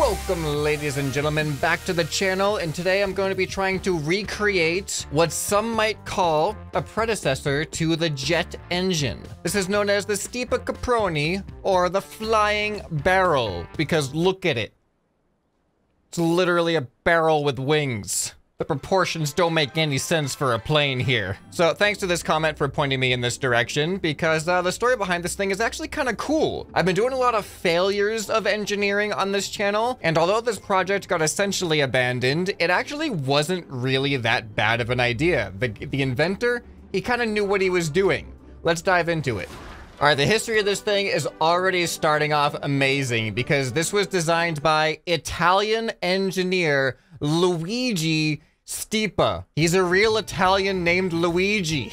Welcome, ladies and gentlemen, back to the channel, and today I'm going to be trying to recreate what some might call a predecessor to the jet engine. This is known as the Stipa Caproni, or the Flying Barrel, because look at it. It's literally a barrel with wings. The proportions don't make any sense for a plane here. So thanks to this comment for pointing me in this direction, because uh, the story behind this thing is actually kind of cool. I've been doing a lot of failures of engineering on this channel, and although this project got essentially abandoned, it actually wasn't really that bad of an idea. The, the inventor, he kind of knew what he was doing. Let's dive into it. All right, the history of this thing is already starting off amazing because this was designed by Italian engineer Luigi Stipa. He's a real Italian named Luigi.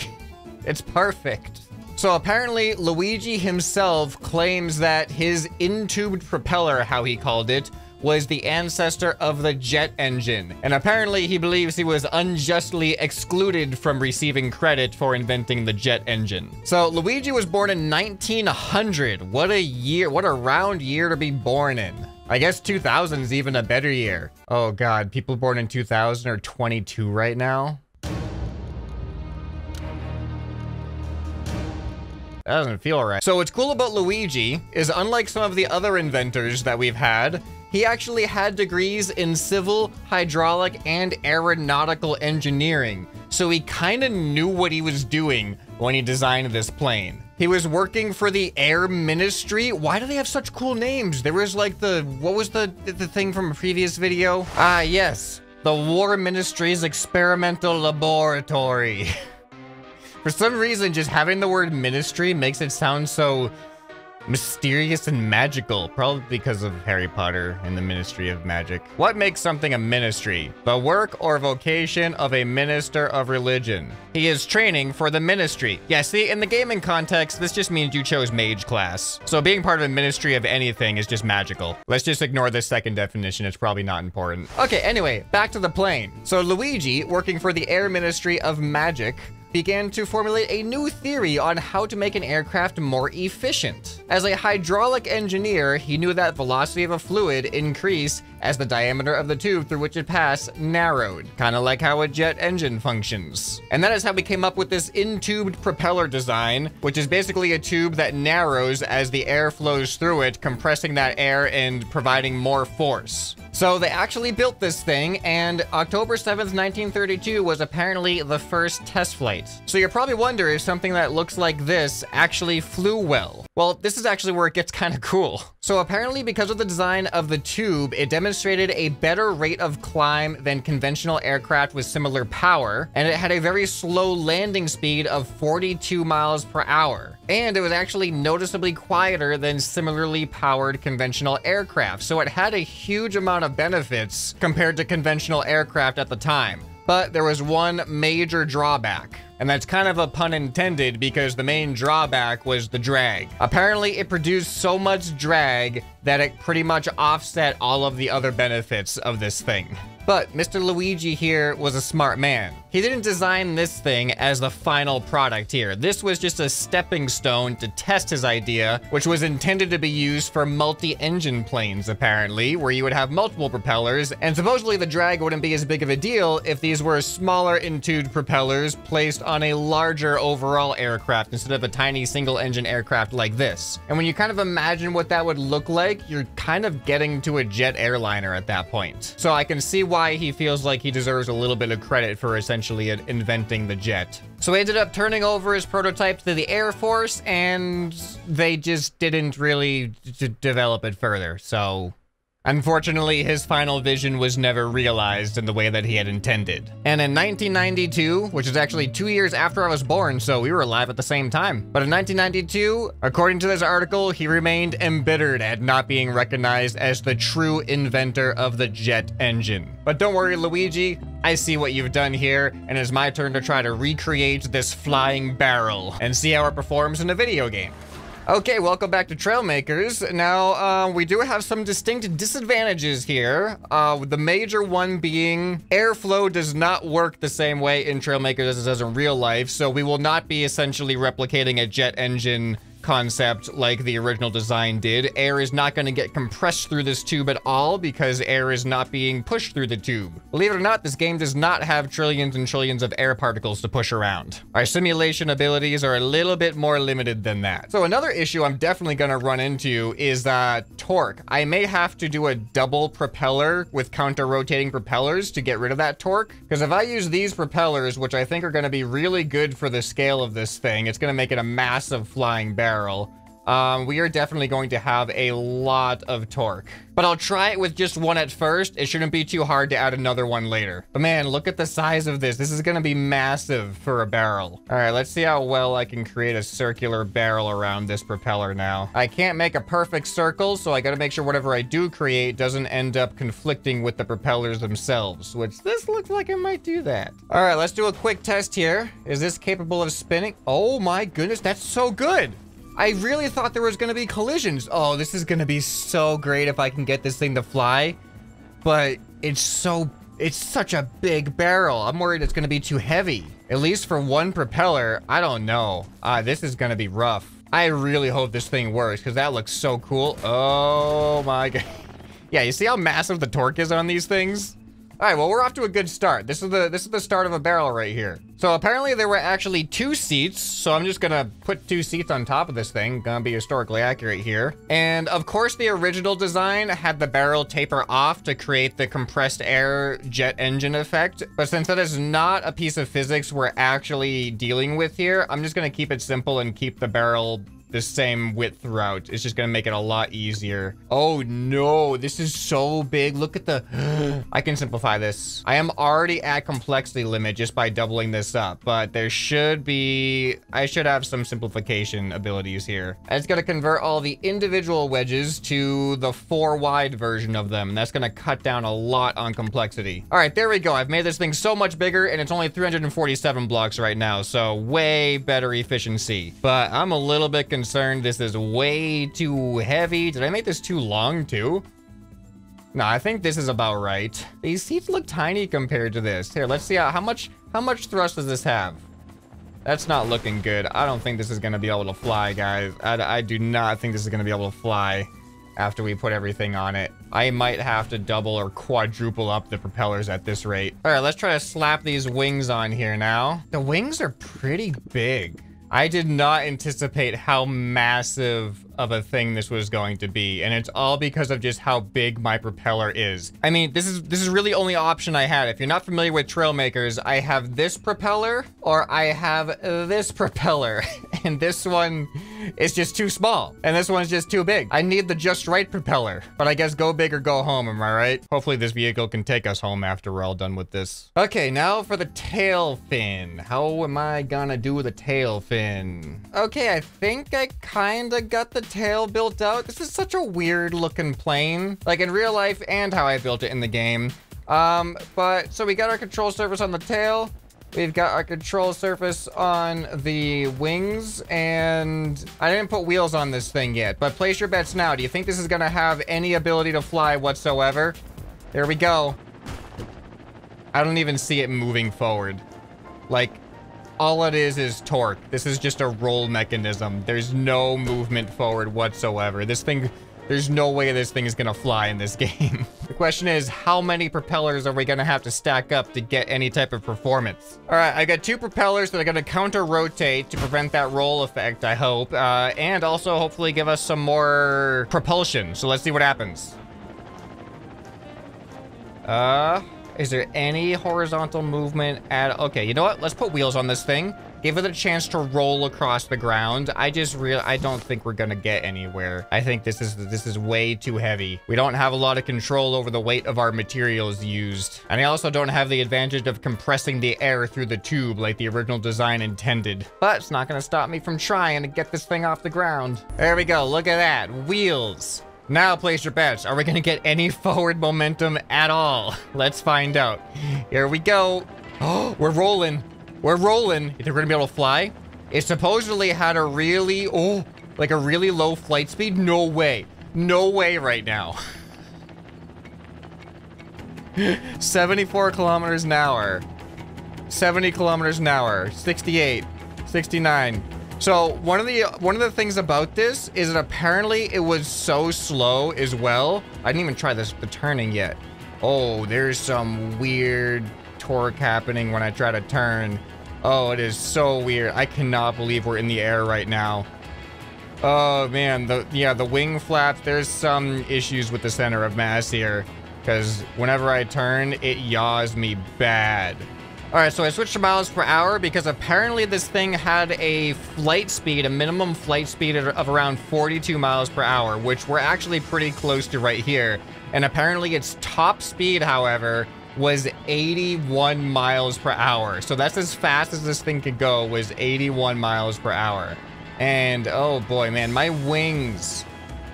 It's perfect. So apparently Luigi himself claims that his intubed propeller, how he called it, was the ancestor of the jet engine. And apparently he believes he was unjustly excluded from receiving credit for inventing the jet engine. So Luigi was born in 1900. What a year, what a round year to be born in. I guess 2000 is even a better year. Oh god, people born in 2000 are 22 right now. That doesn't feel right. So what's cool about Luigi is unlike some of the other inventors that we've had, he actually had degrees in civil, hydraulic, and aeronautical engineering. So he kind of knew what he was doing when he designed this plane. He was working for the Air Ministry. Why do they have such cool names? There was like the, what was the, the thing from a previous video? Ah, yes. The War Ministry's Experimental Laboratory. for some reason, just having the word ministry makes it sound so mysterious and magical, probably because of Harry Potter and the Ministry of Magic. What makes something a ministry? The work or vocation of a minister of religion. He is training for the ministry. Yeah, see, in the gaming context, this just means you chose mage class. So being part of a ministry of anything is just magical. Let's just ignore this second definition. It's probably not important. Okay, anyway, back to the plane. So Luigi, working for the Air Ministry of Magic, began to formulate a new theory on how to make an aircraft more efficient. As a hydraulic engineer, he knew that velocity of a fluid increased as the diameter of the tube through which it passed narrowed, kind of like how a jet engine functions. And that is how we came up with this intubed propeller design, which is basically a tube that narrows as the air flows through it, compressing that air and providing more force. So they actually built this thing, and October 7th, 1932 was apparently the first test flight. So you're probably wondering if something that looks like this actually flew well. Well, this is actually where it gets kind of cool. So apparently because of the design of the tube, it demonstrated a better rate of climb than conventional aircraft with similar power, and it had a very slow landing speed of 42 miles per hour. And it was actually noticeably quieter than similarly powered conventional aircraft, so it had a huge amount of benefits compared to conventional aircraft at the time. But there was one major drawback. And that's kind of a pun intended because the main drawback was the drag. Apparently it produced so much drag that it pretty much offset all of the other benefits of this thing. But Mr. Luigi here was a smart man. He didn't design this thing as the final product here. This was just a stepping stone to test his idea, which was intended to be used for multi-engine planes, apparently, where you would have multiple propellers, and supposedly the drag wouldn't be as big of a deal if these were smaller intubed propellers placed on a larger overall aircraft instead of a tiny single-engine aircraft like this. And when you kind of imagine what that would look like, you're kind of getting to a jet airliner at that point. So I can see why he feels like he deserves a little bit of credit for essentially inventing the jet. So he ended up turning over his prototype to the Air Force, and they just didn't really develop it further. So Unfortunately, his final vision was never realized in the way that he had intended. And in 1992, which is actually two years after I was born, so we were alive at the same time. But in 1992, according to this article, he remained embittered at not being recognized as the true inventor of the jet engine. But don't worry, Luigi, I see what you've done here, and it's my turn to try to recreate this flying barrel and see how it performs in a video game. Okay, welcome back to Trailmakers. Now, uh, we do have some distinct disadvantages here. Uh, the major one being airflow does not work the same way in Trailmakers as it does in real life, so we will not be essentially replicating a jet engine concept like the original design did. Air is not going to get compressed through this tube at all because air is not being pushed through the tube. Believe it or not, this game does not have trillions and trillions of air particles to push around. Our simulation abilities are a little bit more limited than that. So another issue I'm definitely going to run into is that torque. I may have to do a double propeller with counter-rotating propellers to get rid of that torque. Because if I use these propellers, which I think are going to be really good for the scale of this thing, it's going to make it a massive flying barrel um, we are definitely going to have a lot of torque. But I'll try it with just one at first. It shouldn't be too hard to add another one later. But man, look at the size of this. This is gonna be massive for a barrel. All right, let's see how well I can create a circular barrel around this propeller now. I can't make a perfect circle, so I gotta make sure whatever I do create doesn't end up conflicting with the propellers themselves, which this looks like it might do that. All right, let's do a quick test here. Is this capable of spinning? Oh my goodness, that's so good. I really thought there was going to be collisions. Oh, this is going to be so great if I can get this thing to fly. But it's so... It's such a big barrel. I'm worried it's going to be too heavy. At least for one propeller, I don't know. Uh, this is going to be rough. I really hope this thing works because that looks so cool. Oh my god. Yeah, you see how massive the torque is on these things? All right, well, we're off to a good start. This is the this is the start of a barrel right here. So apparently there were actually two seats, so I'm just gonna put two seats on top of this thing. Gonna be historically accurate here. And of course, the original design had the barrel taper off to create the compressed air jet engine effect. But since that is not a piece of physics we're actually dealing with here, I'm just gonna keep it simple and keep the barrel the same width throughout. It's just gonna make it a lot easier. Oh no, this is so big. Look at the, I can simplify this. I am already at complexity limit just by doubling this up, but there should be, I should have some simplification abilities here. It's gonna convert all the individual wedges to the four wide version of them. That's gonna cut down a lot on complexity. All right, there we go. I've made this thing so much bigger and it's only 347 blocks right now. So way better efficiency, but I'm a little bit concerned this is way too heavy. Did I make this too long too? No, I think this is about right. These seats look tiny compared to this. Here, let's see how, how much how much thrust does this have? That's not looking good. I don't think this is going to be able to fly, guys. I, I do not think this is going to be able to fly after we put everything on it. I might have to double or quadruple up the propellers at this rate. All right, let's try to slap these wings on here now. The wings are pretty big. I did not anticipate how massive of a thing this was going to be, and it's all because of just how big my propeller is. I mean, this is this is really only option I had. If you're not familiar with Trailmakers, I have this propeller or I have this propeller, and this one is just too small, and this one's just too big. I need the just right propeller, but I guess go big or go home, am I right? Hopefully this vehicle can take us home after we're all done with this. Okay, now for the tail fin. How am I gonna do the tail fin? Okay, I think I kinda got the tail built out. This is such a weird looking plane, like in real life and how I built it in the game. Um, but so we got our control surface on the tail. We've got our control surface on the wings, and I didn't put wheels on this thing yet, but place your bets now. Do you think this is gonna have any ability to fly whatsoever? There we go. I don't even see it moving forward. Like, all it is is torque. This is just a roll mechanism. There's no movement forward whatsoever. This thing, there's no way this thing is gonna fly in this game. the question is, how many propellers are we gonna have to stack up to get any type of performance? All right, I got two propellers that are gonna counter rotate to prevent that roll effect, I hope. Uh, and also hopefully give us some more propulsion. So let's see what happens. Uh, is there any horizontal movement at... Okay, you know what? Let's put wheels on this thing. Give it a chance to roll across the ground. I just real I don't think we're gonna get anywhere. I think this is this is way too heavy. We don't have a lot of control over the weight of our materials used. And I also don't have the advantage of compressing the air through the tube like the original design intended. But it's not gonna stop me from trying to get this thing off the ground. There we go. Look at that. Wheels. Now place your bets. Are we to get any forward momentum at all? Let's find out. Here we go. Oh, we're rolling. We're rolling. Going to be able to fly? It supposedly had a really, oh, like a really low flight speed. No way. No way right now. 74 kilometers an hour. 70 kilometers an hour. 68. 69. So one of the one of the things about this is that apparently it was so slow as well. I didn't even try this the turning yet. Oh, there's some weird torque happening when I try to turn. Oh, it is so weird. I cannot believe we're in the air right now. Oh man, the yeah, the wing flaps, there's some issues with the center of mass here. Because whenever I turn, it yaws me bad. Alright, so I switched to miles per hour because apparently this thing had a flight speed, a minimum flight speed of around 42 miles per hour, which we're actually pretty close to right here. And apparently its top speed, however, was 81 miles per hour. So that's as fast as this thing could go, was 81 miles per hour. And oh boy, man, my wings,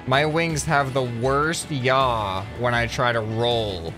my wings have the worst yaw when I try to roll.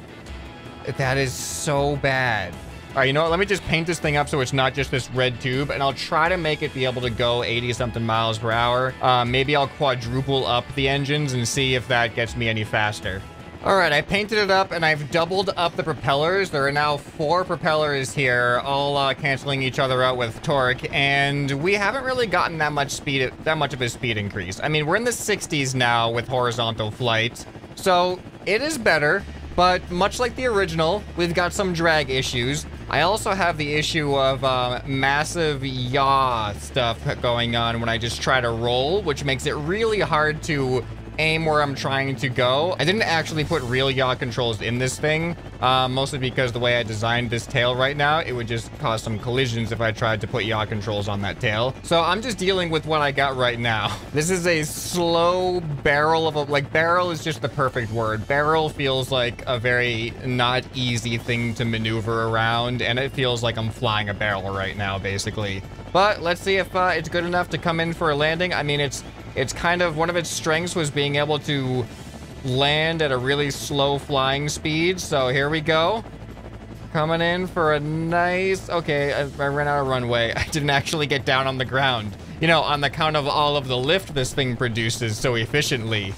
That is so bad. All right, you know what? Let me just paint this thing up so it's not just this red tube, and I'll try to make it be able to go 80-something miles per hour. Uh, maybe I'll quadruple up the engines and see if that gets me any faster. All right, I painted it up and I've doubled up the propellers. There are now four propellers here, all uh, canceling each other out with torque, and we haven't really gotten that much speed, that much of a speed increase. I mean, we're in the 60s now with horizontal flight, so it is better, but much like the original, we've got some drag issues. I also have the issue of uh, massive yaw stuff going on when I just try to roll, which makes it really hard to aim where I'm trying to go. I didn't actually put real yaw controls in this thing, uh, mostly because the way I designed this tail right now, it would just cause some collisions if I tried to put yaw controls on that tail. So I'm just dealing with what I got right now. This is a slow barrel of a, like barrel is just the perfect word. Barrel feels like a very not easy thing to maneuver around, and it feels like I'm flying a barrel right now, basically. But let's see if uh, it's good enough to come in for a landing. I mean, it's it's kind of, one of its strengths was being able to land at a really slow flying speed. So here we go. Coming in for a nice, okay, I, I ran out of runway. I didn't actually get down on the ground. You know, on the count of all of the lift this thing produces so efficiently.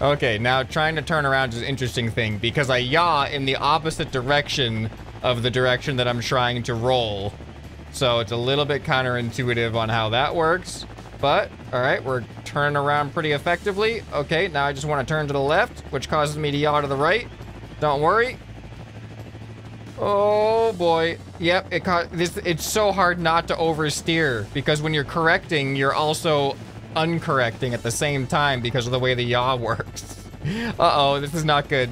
Okay, now trying to turn around is an interesting thing because I yaw in the opposite direction of the direction that I'm trying to roll. So it's a little bit counterintuitive on how that works. But, all right, we're turning around pretty effectively. Okay, now I just want to turn to the left, which causes me to yaw to the right. Don't worry. Oh boy. Yep, it caught this it's so hard not to oversteer because when you're correcting, you're also uncorrecting at the same time because of the way the yaw works. Uh-oh, this is not good.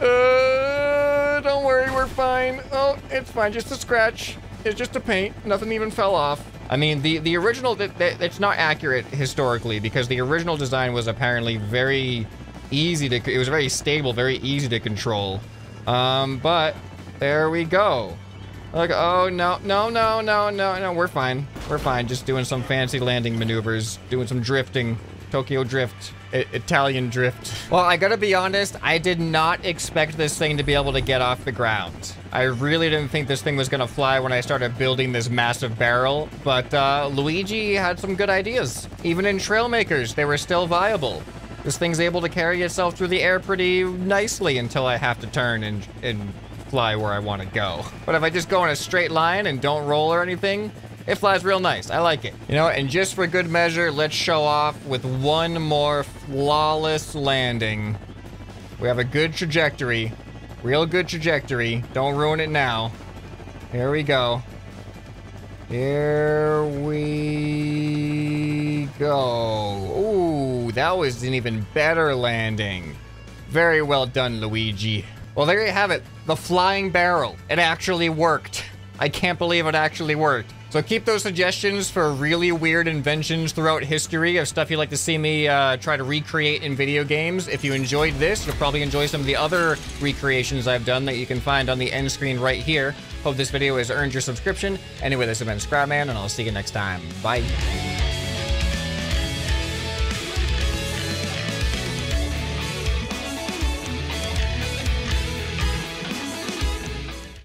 Uh, don't worry, we're fine. Oh, it's fine, just a scratch. It's just a paint. Nothing even fell off. I mean, the, the original, that, it's not accurate historically because the original design was apparently very easy to, it was very stable, very easy to control. Um, but there we go. Like, oh, no, no, no, no, no, no, we're fine. We're fine. Just doing some fancy landing maneuvers, doing some drifting. Tokyo Drift. I Italian Drift. Well, I gotta be honest, I did not expect this thing to be able to get off the ground. I really didn't think this thing was gonna fly when I started building this massive barrel, but uh, Luigi had some good ideas. Even in Trailmakers, they were still viable. This thing's able to carry itself through the air pretty nicely until I have to turn and, and fly where I want to go. But if I just go in a straight line and don't roll or anything, it flies real nice. I like it. You know, and just for good measure, let's show off with one more flawless landing. We have a good trajectory. Real good trajectory. Don't ruin it now. Here we go. Here we go. Ooh, that was an even better landing. Very well done, Luigi. Well, there you have it. The flying barrel. It actually worked. I can't believe it actually worked. So keep those suggestions for really weird inventions throughout history of stuff you'd like to see me uh, try to recreate in video games. If you enjoyed this, you'll probably enjoy some of the other recreations I've done that you can find on the end screen right here. Hope this video has earned your subscription. Anyway, this has been Scrapman, and I'll see you next time. Bye.